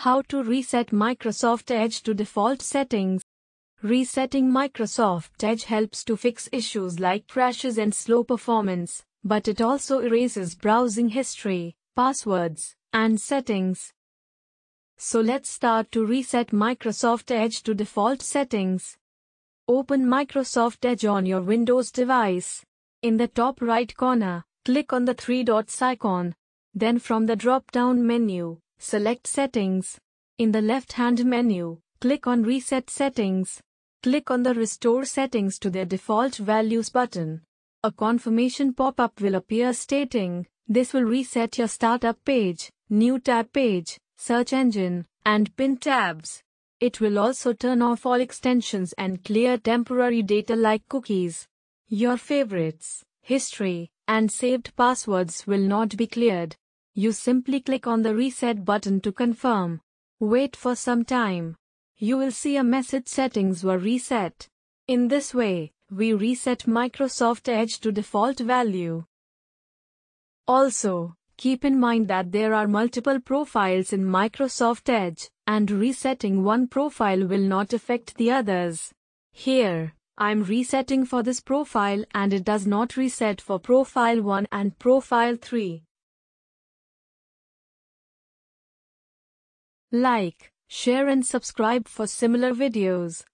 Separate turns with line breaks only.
How to reset Microsoft Edge to default settings. Resetting Microsoft Edge helps to fix issues like crashes and slow performance, but it also erases browsing history, passwords, and settings. So let's start to reset Microsoft Edge to default settings. Open Microsoft Edge on your Windows device. In the top right corner, click on the three dots icon. Then from the drop-down menu, select Settings. In the left-hand menu, click on Reset Settings. Click on the Restore Settings to their default values button. A confirmation pop-up will appear stating, this will reset your startup page, new tab page, search engine, and pin tabs. It will also turn off all extensions and clear temporary data like cookies. Your favorites, history, and saved passwords will not be cleared. You simply click on the reset button to confirm. Wait for some time. You will see a message settings were reset. In this way, we reset Microsoft Edge to default value. Also, keep in mind that there are multiple profiles in Microsoft Edge, and resetting one profile will not affect the others. Here, I'm resetting for this profile and it does not reset for profile 1 and profile 3. Like, share and subscribe for similar videos.